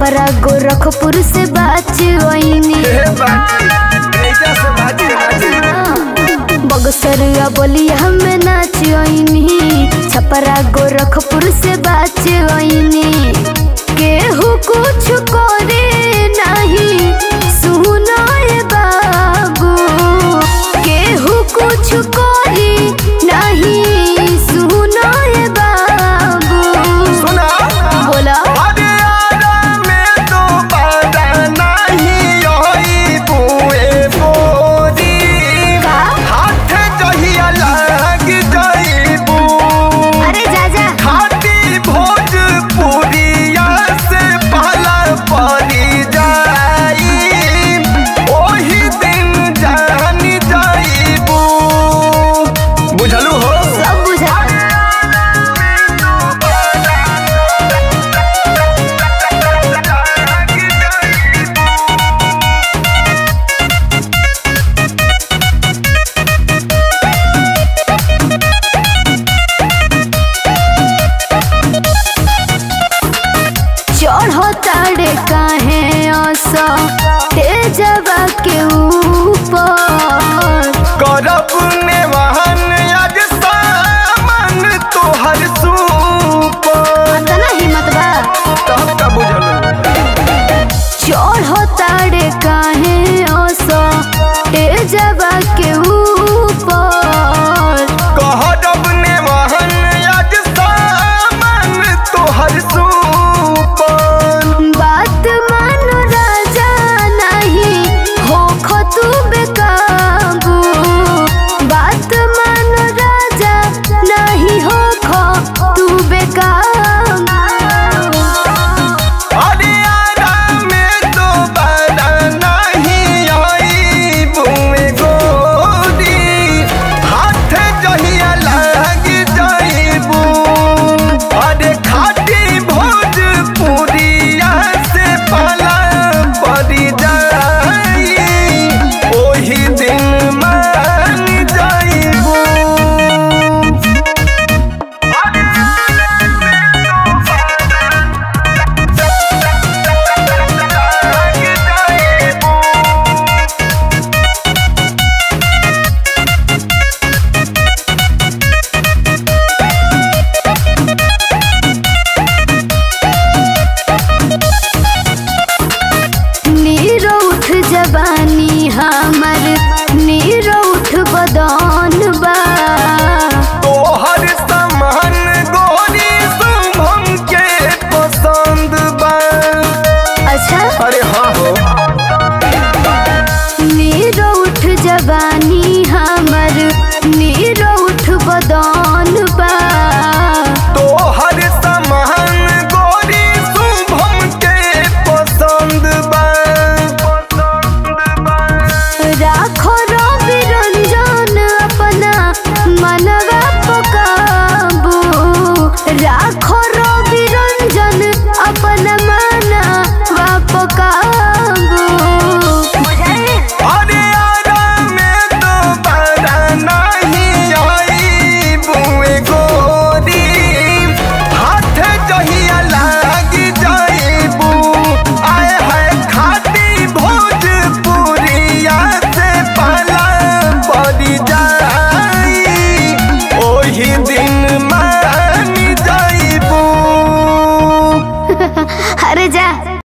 बड़ा गोरखपुर से बाच बगसर बोलिया हमें नाच छपरा गोरखपुर से बाच वहीनी बड़े काहे ओसो हे जवा के ऊपर। करब ने वाहन आज सामान तो हर सूपर। ना हिम्मत बा। तब का बुझल। चढ़ हो ताड़े काहे जवानी